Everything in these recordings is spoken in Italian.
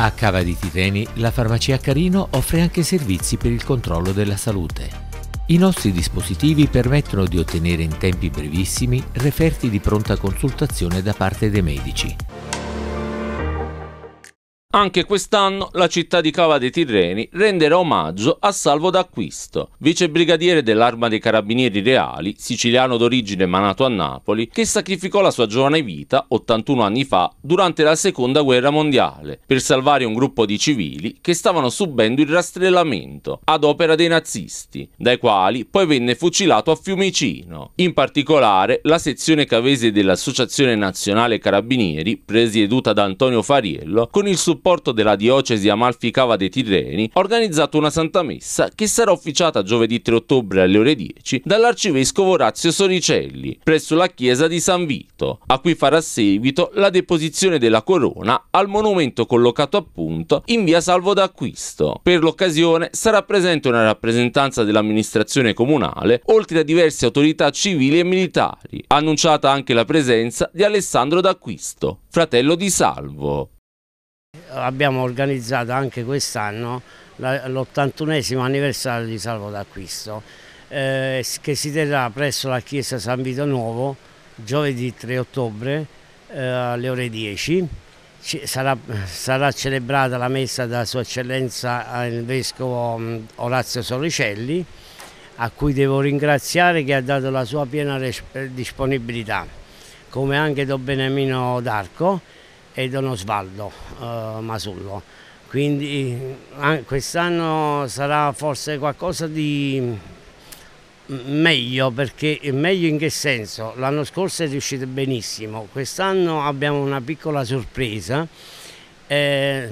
A Cava di Tirreni la farmacia Carino offre anche servizi per il controllo della salute. I nostri dispositivi permettono di ottenere in tempi brevissimi referti di pronta consultazione da parte dei medici. Anche quest'anno la città di Cava dei Tirreni renderà omaggio a Salvo d'Acquisto, vicebrigadiere dell'Arma dei Carabinieri Reali, siciliano d'origine ma nato a Napoli, che sacrificò la sua giovane vita 81 anni fa durante la Seconda Guerra Mondiale per salvare un gruppo di civili che stavano subendo il rastrellamento ad opera dei nazisti, dai quali poi venne fucilato a Fiumicino. In particolare la sezione cavese dell'Associazione Nazionale Carabinieri, presieduta da Antonio Fariello, con il supporto supporto della diocesi Amalfi-Cava dei Tirreni, ha organizzato una Santa Messa che sarà officiata giovedì 3 ottobre alle ore 10 dall'arcivescovo Orazio Soricelli presso la chiesa di San Vito, a cui farà seguito la deposizione della corona al monumento collocato appunto in via Salvo d'Acquisto. Per l'occasione sarà presente una rappresentanza dell'amministrazione comunale, oltre a diverse autorità civili e militari. Annunciata anche la presenza di Alessandro d'Acquisto, fratello di Salvo abbiamo organizzato anche quest'anno l'81 anniversario di Salvo d'Acquisto eh, che si terrà presso la chiesa San Vito Nuovo giovedì 3 ottobre eh, alle ore 10 sarà, sarà, celebrata la messa da Sua Eccellenza il Vescovo mm, Orazio Solicelli a cui devo ringraziare che ha dato la sua piena disponibilità come anche Don Benemino D'Arco e Don Osvaldo eh, Masullo. Quindi quest'anno sarà forse qualcosa di meglio, perché meglio in che senso? L'anno scorso è riuscito benissimo, quest'anno abbiamo una piccola sorpresa. Eh,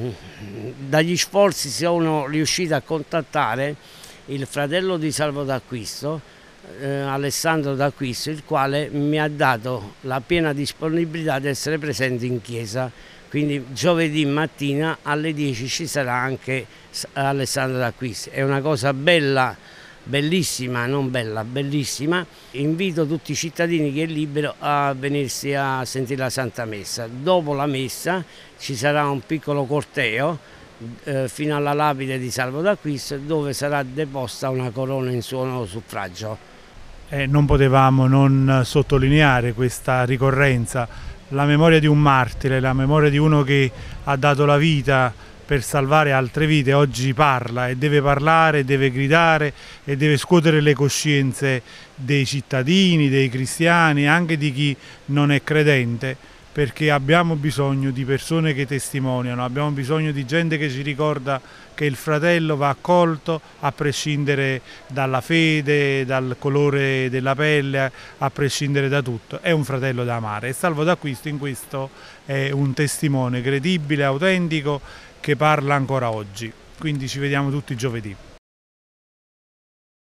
dagli sforzi sono riuscito a contattare il fratello di Salvo d'Acquisto eh, Alessandro D'Acquisto, il quale mi ha dato la piena disponibilità di essere presente in chiesa. Quindi giovedì mattina alle 10 ci sarà anche Alessandro D'Acquisto. È una cosa bella, bellissima, non bella, bellissima. Invito tutti i cittadini che è libero a venirsi a sentire la Santa Messa. Dopo la Messa ci sarà un piccolo corteo eh, fino alla lapide di Salvo d'Acquisto dove sarà deposta una corona in suo suffragio. Eh, non potevamo non sottolineare questa ricorrenza, la memoria di un martire, la memoria di uno che ha dato la vita per salvare altre vite, oggi parla e deve parlare, deve gridare e deve scuotere le coscienze dei cittadini, dei cristiani, anche di chi non è credente perché abbiamo bisogno di persone che testimoniano, abbiamo bisogno di gente che ci ricorda che il fratello va accolto a prescindere dalla fede, dal colore della pelle, a prescindere da tutto. È un fratello da amare e Salvo d'Acquisto in questo è un testimone credibile, autentico, che parla ancora oggi. Quindi ci vediamo tutti giovedì.